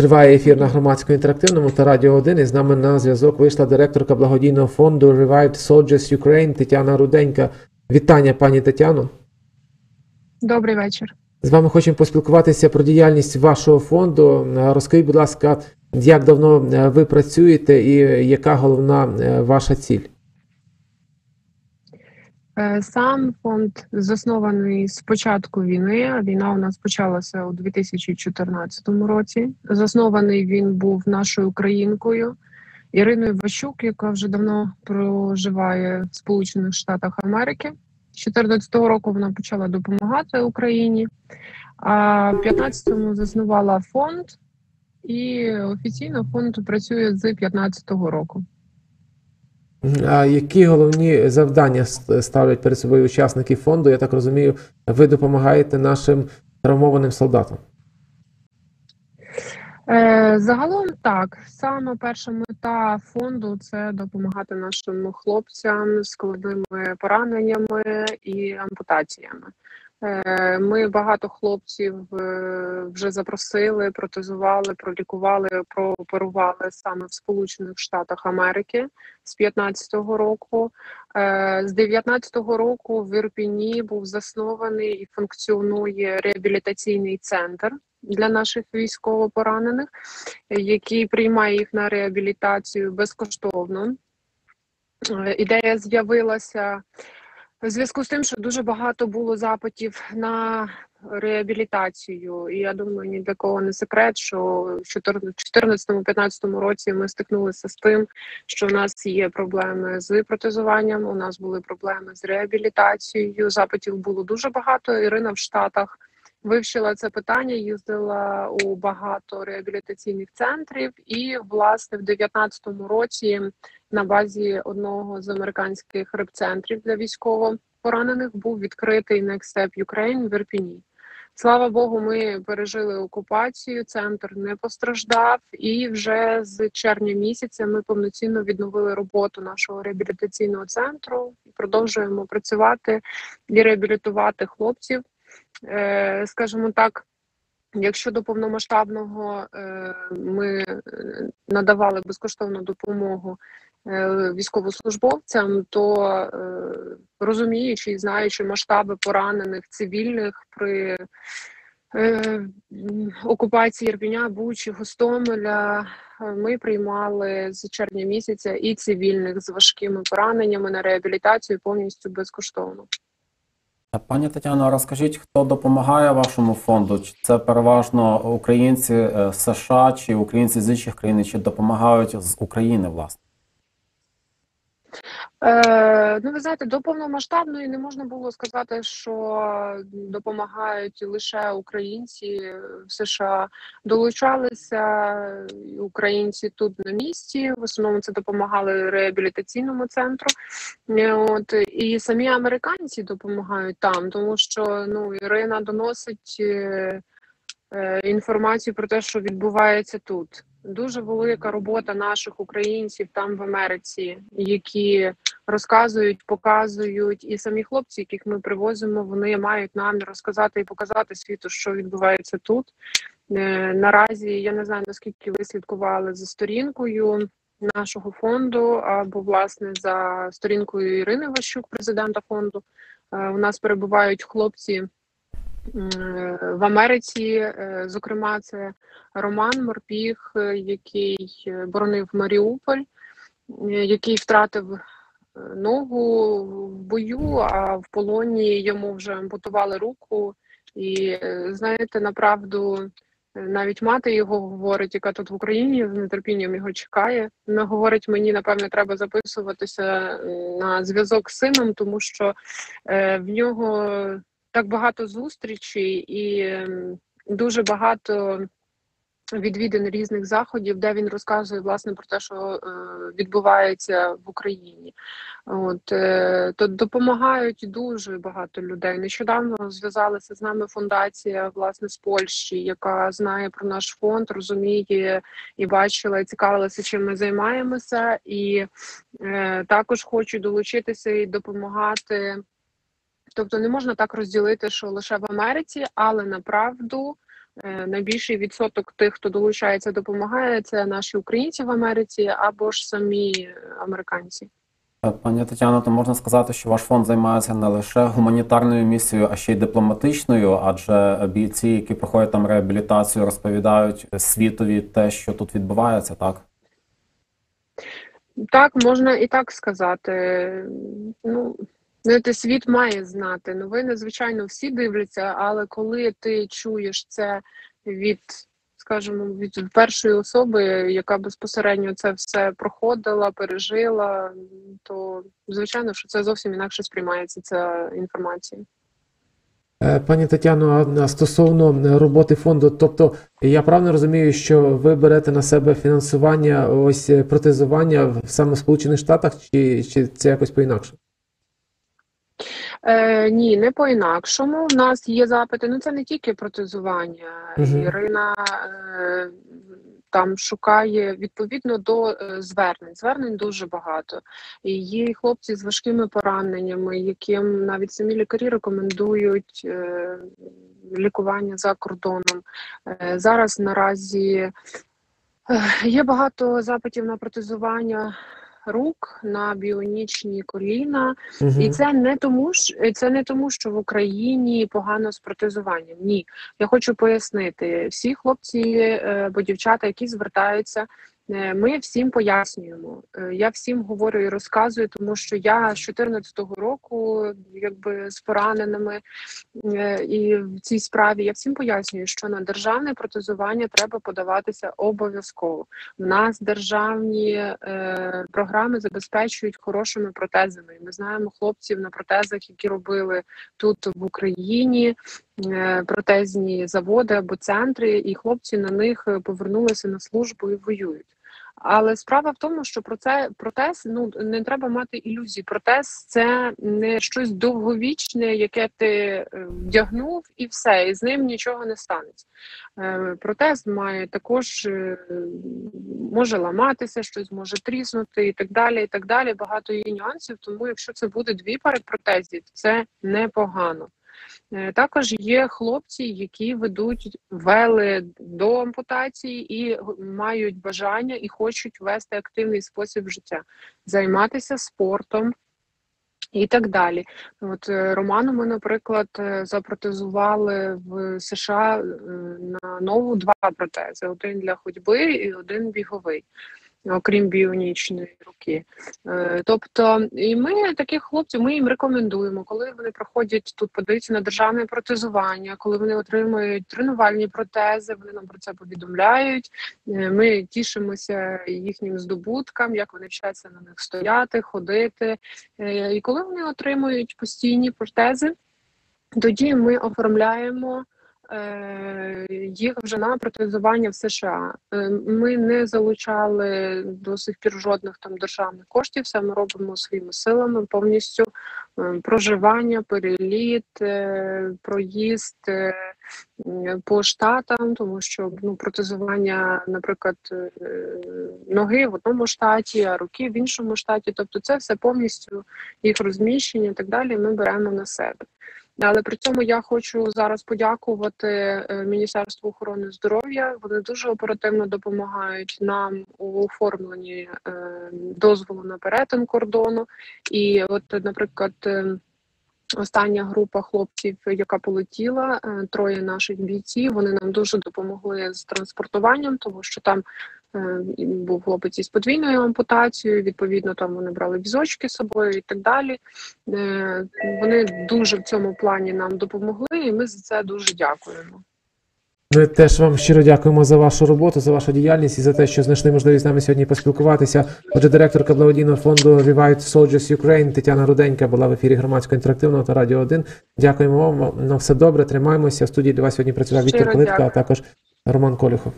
Триває ефір на громадському інтерактивному та Радіо 1. І з нами на зв'язок вийшла директорка благодійного фонду Revived Soldiers Ukraine Тетяна Руденька. Вітання, пані Тетяно. Добрий вечір. З вами хочемо поспілкуватися про діяльність вашого фонду. Е, Розкажіть, будь ласка, як давно е, ви працюєте і яка головна е, ваша ціль? Е, Сам фонд заснований з початку війни. Війна у нас почалася у 2014 році. Заснований він був нашою українкою Іриною Ващук, яка вже давно проживає в Сполучених Штатах Америки. З 2014 року вона почала допомагати Україні, а в 2015-му заснувала фонд, і офіційно фонд працює з 2015 року. Які головні завдання ставлять перед собою учасники фонду? Я так розумію, ви допомагаєте нашим травмованим солдатам. Е, Загалом так, саме перша мета фонду це допомагати нашим хлопцям з складними пораненнями і ампутаціями. Е, Ми багато хлопців е, вже запросили, протезували, пролікували, прооперували саме в Сполучених Штатах Америки з 15-го року. Е, З 19-го року в Ірпіні був заснований і функціонує реабілітаційний центр для наших військовополонених, який приймає їх на реабілітацію безкоштовно. Ідея з'явилася в зв'язку з тим, що дуже багато було запитів на реабілітацію. І я думаю, ні для кого не секрет, що в 2014-2015 році ми стикнулися з тим, що у нас є проблеми з протезуванням, у нас були проблеми з реабілітацією. Запитів було дуже багато. Ірина в Штатах вивчила це питання, їздила у багато реабілітаційних центрів, і власне в 2019 році на базі одного з американських репцентрів для військовопоранених був відкритий Next Step Ukraine в Ірпіні. Слава Богу, ми пережили окупацію, центр не постраждав, і вже з червня місяця ми повноцінно відновили роботу нашого реабілітаційного центру і продовжуємо працювати і реабілітувати хлопців. Е, Скажімо так, якщо до повномасштабного е, ми е, надавали безкоштовну допомогу військовослужбовцям, то розуміючи і знаючи масштаби поранених цивільних при окупації Ірпіня, Бучі, Гостомеля, ми приймали з червня місяця і цивільних з важкими пораненнями на реабілітацію повністю безкоштовно. Пані Тетяно, розкажіть, хто допомагає вашому фонду? Чи це переважно українці е, США, чи українці з інших країн, чи допомагають з України, власне? Е, ну, ви знаєте, до повномасштабної не можна було сказати, що допомагають лише українці в США. Долучалися українці тут на місці. В основному це допомагали реабілітаційному центру. Е, От і самі американці допомагають там, тому що ну Ірина доносить е, інформацію про те, що відбувається тут. Дуже велика робота наших українців там в Америці, які розказують, показують, і самі хлопці, яких ми привозимо, вони мають намір розказати і показати світу, що відбувається тут. Е, Наразі я не знаю наскільки ви слідкували за сторінкою нашого фонду або власне за сторінкою Ірини Ващук, президента фонду. Е, У нас перебувають хлопці в Америці. Е, Зокрема, це Роман Морпіг, е, який боронив Маріуполь, який втратив ногу в бою, а в полоні йому вже ампутували руку. І е, знаєте, направду. е, Навіть мати його говорить, яка тут в Україні з нетерпінням його чекає. Вона говорить, мені напевне треба записуватися е, на зв'язок з сином, тому що в нього так багато зустрічей і дуже багато відвідин різних заходів, де він розказує власне про те, що е, відбувається в Україні. От е, то допомагають дуже багато людей. Нещодавно зв'язалася з нами фундація власне з Польщі, яка знає про наш фонд, розуміє і бачила, і цікавилася, чим ми займаємося, і е, також хочу долучитися і допомагати. Тобто не можна так розділити, що лише в Америці, але направду Найбільший відсоток тих, хто долучається, допомагає, це наші українці в Америці або ж самі е, американці. Е, Пані Тетяно, то можна сказати, що ваш фонд займається не лише гуманітарною місією, а ще й дипломатичною, адже бійці, які проходять там реабілітацію, розповідають світові те, що тут відбувається, так? Так, можна і так сказати. Ну, знаєте, світ має знати. Новини, звичайно, всі дивляться, але коли ти чуєш це від, скажімо, від першої особи, яка безпосередньо це все проходила, пережила, то звичайно, що це зовсім інакше сприймається ця інформація. Е, Пані Тетяно, стосовно роботи фонду, тобто я правильно розумію, що ви берете на себе фінансування ось е, протезування саме в Сполучених Штатах, чи, чи це якось по-інакше? Е, ні, не по-інакшому. У нас є запити. Ну це не тільки протезування. Мгм. Ірина е, там шукає відповідно до е, звернень. Звернень дуже багато. І є хлопці з важкими пораненнями, яким навіть самі лікарі рекомендують е, лікування за кордоном. Е, зараз наразі е, є багато запитів на протезування рук, на біонічні коліна. угу. І це не тому, що це не тому, що в Україні погано з протезуванням. Ні, я хочу пояснити всі хлопці бо або дівчата, які звертаються. Е, Ми всім пояснюємо. Е, Я всім говорю і розказую, тому що я з 14-го року, якби з пораненими е, і в цій справі я всім пояснюю, що на державне протезування треба подаватися обов'язково. У нас державні е, програми забезпечують хорошими протезами. Ми знаємо хлопців на протезах, які робили тут в Україні протезні заводи або центри, і хлопці на них повернулися на службу і воюють. Але справа в тому, що про це протез ну не треба мати ілюзій. Протез це не щось довговічне, яке ти е, вдягнув, і все, і з ним нічого не станеться. Е, Протез має також е, може ламатися, щось може тріснути і так далі. І так далі. Багато є нюансів. Тому, якщо це буде дві пари протезів, це непогано. Е, Також є хлопці, які ведуть вели до ампутації і мають бажання і хочуть вести активний спосіб життя, займатися спортом. І так далі. От е, Роману ми, наприклад, е, запротезували в США на нову два протези: один для ходьби і один біговий, окрім біонічної руки. Е, Тобто, і ми таких хлопців ми їм рекомендуємо, коли вони проходять тут, подаються на державне протезування, коли вони отримують тренувальні протези, вони нам про це повідомляють. Е, Ми тішимося їхнім здобуткам, як вони вчаться на них стояти, ходити. Е, І коли вони отримують постійні протези, тоді ми оформляємо. Е, Їх вже на протезування в США. Е, Ми не залучали до сих пір жодних там державних коштів. Все ми робимо своїми силами повністю Е, проживання, переліт, проїзд по штатам, тому що ну протезування, наприклад, ноги в одному штаті, а руки в іншому штаті. Тобто, це все повністю їх розміщення і так далі. Ми беремо на себе. Але при цьому я хочу зараз подякувати е, Міністерству охорони здоров'я. Вони дуже оперативно допомагають нам у оформленні е, дозволу на перетин кордону. І от, наприклад, е, остання група хлопців, яка полетіла, троє наших бійців. Вони нам дуже допомогли з транспортуванням, тому що там. Е, Був хлопець із подвійною ампутацією, відповідно, там вони брали візочки з собою і так далі. Е, Вони дуже в цьому плані нам допомогли, і ми за це дуже дякуємо. Ми теж вам щиро дякуємо за вашу роботу, за вашу діяльність і за те, що знайшли можливість з нами сьогодні поспілкуватися. Отже, директорка благодійного фонду Revived Soldiers Ukraine Тетяна Руденька була в ефірі громадського інтерактивного та радіо 1. Дякуємо вам. На все добре, тримаємося. В студії для вас сьогодні працював Віктор Калитка, а також Роман Колюхов.